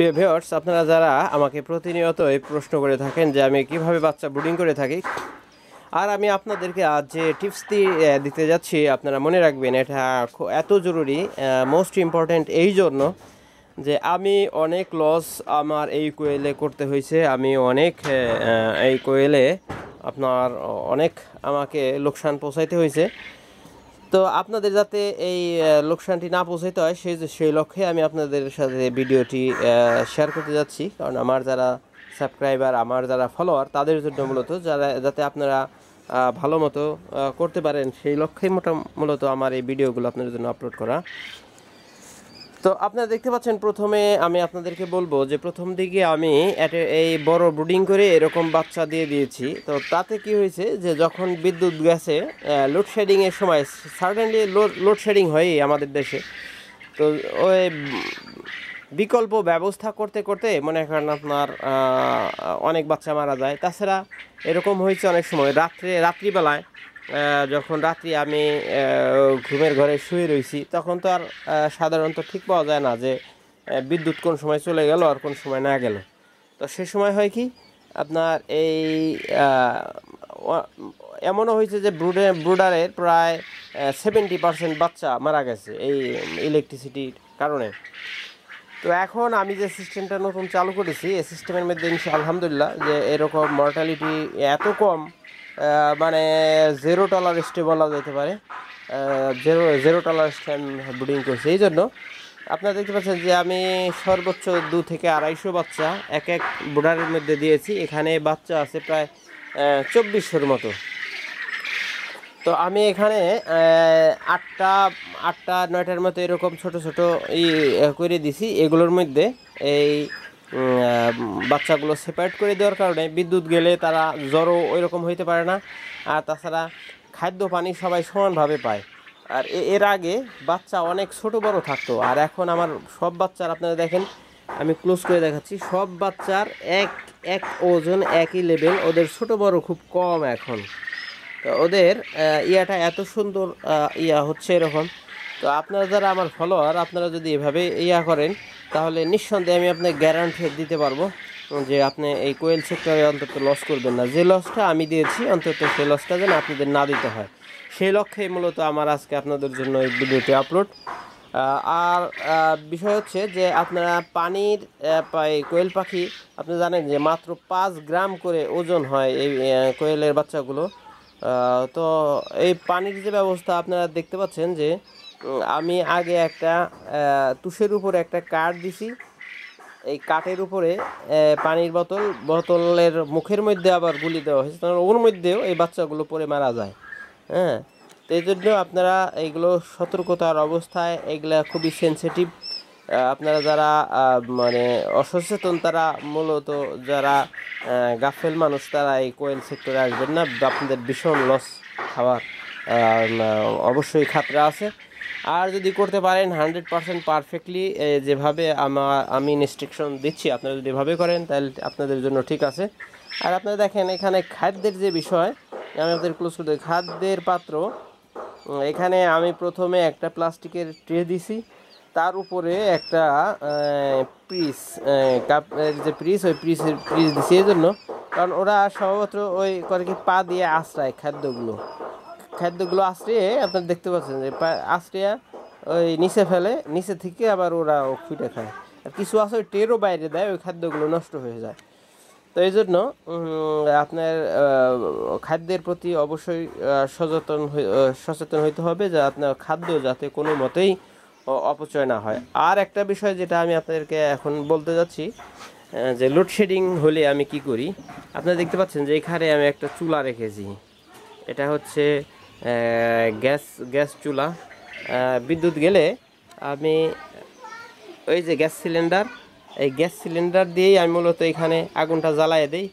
প্রিয় ভিউয়ার্স আপনারা যারা আমাকে প্রতিনিয়ত এই প্রশ্ন করে থাকেন যে আমি কীভাবে বাচ্চা ব্রুডিং করে থাকি, আর আমি আপনাদেরকে আজ যে টিপসটি দিতে যাচ্ছি, আপনারা মনে রাখবেন এটা এত জরুরি মোস্ট ইম্পর্ট্যান্ট এই জন্য যে আমি অনেক লস আমার এই কোয়েলে করতে হয়েছে। আমি অনেক এই কোয়েলে আপনার অনেক আমাকে লোকসান পৌঁছাইতে হয়েছে। তো আপনাদের যাতে এই লোকসানটি না পৌঁছাইতে হয়, সেই সেই লক্ষ্যে আমি আপনাদের সাথে ভিডিওটি শেয়ার করতে যাচ্ছি। কারণ আমার যারা সাবস্ক্রাইবার আমার যারা ফলোয়ার তাদের জন্য মূলত যারা, যাতে আপনারা ভালো মতো করতে পারেন, সেই লক্ষ্যেই মোটা, মূলত আমার এই ভিডিওগুলো আপনাদের জন্য আপলোড করা। তো আপনারা দেখতে পাচ্ছেন প্রথমে আমি আপনাদেরকে বলব যে প্রথম দিকে আমি এই বড় ব্রুডিং করে এরকম বাচ্চা দিয়ে দিয়েছি। তো তাতে কি হয়েছে যে যখন বিদ্যুৎ গেছে লোডশেডিংয়ের সময় সার্টেনলি লোডশেডিং হয়ই আমাদের দেশে। তো ওই বিকল্প ব্যবস্থা করতে করতে মনে করেন আপনার অনেক বাচ্চা মারা যায়। তাছাড়া এরকম হয়েছে অনেক সময়। রাত্রে, রাত্রিবেলায় যখন রাত্রি আমি ঘুমের ঘরে শুয়ে রয়েছি তখন তো আর সাধারণত ঠিক পাওয়া যায় না যে বিদ্যুৎ কোন সময় চলে গেল আর কোন সময় না গেল। তো সে সময় হয় কি, আপনার এই এমনও হয়েছে যে ব্রুডে, ব্রুডারের প্রায় সেভেন্টি পার্সেন্ট বাচ্চা মারা গেছে এই ইলেকট্রিসিটির কারণে। তো এখন আমি যে সিস্টেমটা নতুন চালু করেছি, এই সিস্টেমের মধ্যে আলহামদুলিল্লাহ যে এরকম মর্টালিটি এত কম মানে জিরো টলারেস্টে বলা যেতে পারে। জিরো জিরো টলারেস্টে আমি ব্রিডিং করছি। এই জন্য আপনারা দেখতে পাচ্ছেন যে আমি সর্বোচ্চ দু থেকে আড়াইশো বাচ্চা এক এক বোর্ডারের মধ্যে দিয়েছি। এখানে বাচ্চা আছে প্রায় চব্বিশশোর মতো। তো আমি এখানে আটটা আটটা, নয়টার মতো এরকম ছোট ছোট ই করে দিছি। এগুলোর মধ্যে এই বাচ্চাগুলো সেপারেট করে দেওয়ার কারণে বিদ্যুৎ গেলে তারা জ্বরও ওই রকম হইতে পারে না। আর তাছাড়া খাদ্য পানি সবাই সমানভাবে পায়। আর এর আগে বাচ্চা অনেক ছোট বড় থাকতো। আর এখন আমার সব বাচ্চার আপনারা দেখেন, আমি ক্লোজ করে দেখাচ্ছি, সব বাচ্চার এক এক ওজন, একই লেভেল ওদের ছোট বড় খুব কম এখন। তো ওদের ইয়াটা এত সুন্দর ইয়া হচ্ছে এরকম। তো আপনারা যারা আমার ফলোয়ার আপনারা যদি এভাবে ইয়া করেন তাহলে নিঃসন্দেহে আমি আপনাকে গ্যারান্টি দিতে পারব যে আপনি এই কোয়েল সেক্টরে অন্তত লস করবেন না। যে লসটা আমি দিয়েছি, অন্তত সেই লসটা যেন আপনাদের না দিতে হয়। সেই লক্ষ্যে মূলত আমার আজকে আপনাদের জন্য এই ভিডিওটি আপলোড আর বিষয় হচ্ছে যে আপনারা পানির কোয়েল পাখি, আপনি জানেন যে মাত্র পাঁচ গ্রাম করে ওজন হয় এই কোয়েলের বাচ্চাগুলো। তো এই পানির যে ব্যবস্থা আপনারা দেখতে পাচ্ছেন যে আমি আগে একটা তুষের উপরে একটা কাঠ দিছি। এই কাঠের উপরে পানির বোতল, বোতলের মুখের মধ্যে আবার গুলি দেওয়া হয়েছে ওর মধ্যেও এই বাচ্চাগুলো পরে মারা যায়। হ্যাঁ তো এই জন্য আপনারা এইগুলো সতর্কতার অবস্থায়, এগুলা খুবই সেনসিটিভ আপনারা যারা মানে অসচেতন, তারা মূলত যারা গাফেল মানুষ, তারা এই কোয়েল সেক্টরে আসবেন না। আপনাদের ভীষণ লস খাওয়ার অবশ্যই খাতরা আছে। আর যদি করতে পারেন হান্ড্রেড পারসেন্ট পারফেক্টলি যেভাবে আমার আমি ইনস্ট্রাকশন দিচ্ছি, আপনারা যদি এভাবে করেন, তাহলে আপনাদের জন্য ঠিক আছে। আর আপনারা দেখেন, এখানে খাদ্যের যে বিষয়, আমি আপনাদের ক্লোজ করতে খাদ্যের পাত্র, এখানে আমি প্রথমে একটা প্লাস্টিকের ট্রে দিছি। তার উপরে একটা পিস কাপের যে পিস ওই পিসের পিস দিছি। এই জন্য, কারণ ওরা স্বভাবত ওই করে কি পা দিয়ে আশ্রায় খাদ্যগুলো। খাদ্যগুলো আশ্রিয়ে আপনারা দেখতে পাচ্ছেন যে আশ্রিয়া ওই নিচে ফেলে, নিচে থেকে আবার ওরা খুঁটে খায়। আর কিছু আছে ওই টেরও বাইরে দেয়, ওই খাদ্যগুলো নষ্ট হয়ে যায়। তো এই জন্য আপনার খাদ্যের প্রতি অবশ্যই সচেতন সচেতন হইতে হবে যে আপনার খাদ্য যাতে কোনো মতেই অপচয় না হয়। আর একটা বিষয় যেটা আমি আপনাদেরকে এখন বলতে যাচ্ছি যে লোডশেডিং হলে আমি কি করি? আপনারা দেখতে পাচ্ছেন যে এখানে আমি একটা চুলা রেখেছি। এটা হচ্ছে গ্যাস গ্যাস চুলা বিদ্যুৎ গেলে আমি ওই যে গ্যাস সিলিন্ডার, এই গ্যাস সিলিন্ডার দিয়েই আমি মূলত এখানে আগুনটা জ্বালায় দিই।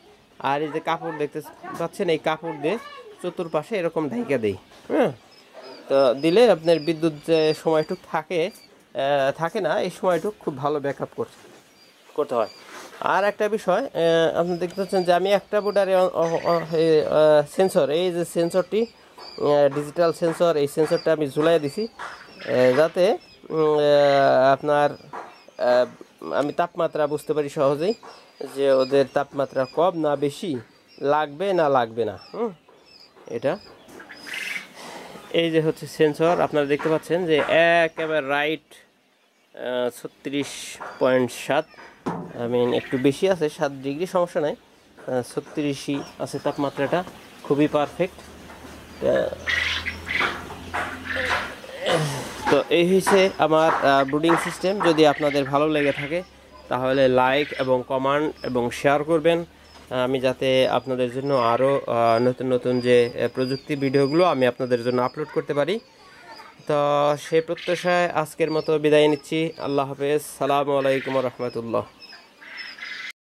আর এই যে কাপড় দেখতে পাচ্ছেন, এই কাপড় দিয়ে চতুর্পাশে এরকম ঢাইকা দিই হ্যাঁ? তো দিলে আপনার বিদ্যুৎ যে সময়টুক থাকে থাকে না, এই সময়টুক খুব ভালো ব্যাকআপ করতে করতে হয়। আর একটা বিষয় আপনি দেখতে পাচ্ছেন যে আমি একটা বোর্ডারে সেন্সর এই যে সেন্সরটি ডিজিটাল সেন্সর এই সেন্সরটা আমি ঝুলাই দিছি। যাতে আপনার আমি তাপমাত্রা বুঝতে পারি সহজেই যে ওদের তাপমাত্রা কম না বেশি, লাগবে না লাগবে না, হুম? এটা। এই যে হচ্ছে সেন্সর আপনারা দেখতে পাচ্ছেন যে একেবারে রাইট ছত্রিশ পয়েন্ট সাত আই মিন একটু বেশি আছে, সাত ডিগ্রি, সমস্যা নাই। ছত্রিশই আছে তাপমাত্রাটা, খুবই পারফেক্ট তো এই হচ্ছে আমার ব্রুডিং সিস্টেম যদি আপনাদের ভালো লেগে থাকে, তাহলে লাইক এবং কমেন্ট এবং শেয়ার করবেন। আমি যাতে আপনাদের জন্য আরও নতুন নতুন যে প্রযুক্তি ভিডিওগুলো আমি আপনাদের জন্য আপলোড করতে পারি। তো সেই প্রত্যাশায় আজকের মতো বিদায় নিচ্ছি। আল্লাহ হাফেজ। সালামু আলাইকুম রহমতুল্লাহ।